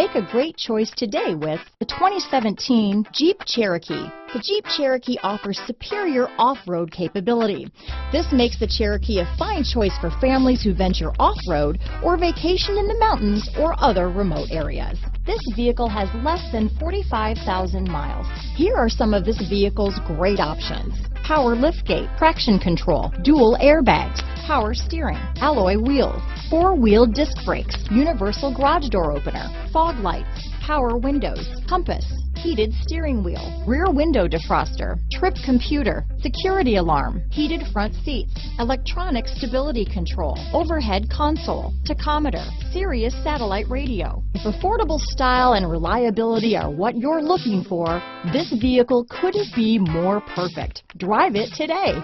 Make a great choice today with the 2017 Jeep Cherokee. The Jeep Cherokee offers superior off-road capability. This makes the Cherokee a fine choice for families who venture off-road or vacation in the mountains or other remote areas. This vehicle has less than 45,000 miles. Here are some of this vehicle's great options. Power liftgate, traction control, dual airbags, power steering, alloy wheels, four-wheel disc brakes, universal garage door opener, fog lights, power windows, compass, heated steering wheel, rear window defroster, trip computer, security alarm, heated front seats, electronic stability control, overhead console, tachometer, Sirius satellite radio. If affordable style and reliability are what you're looking for, this vehicle couldn't be more perfect. Drive it today.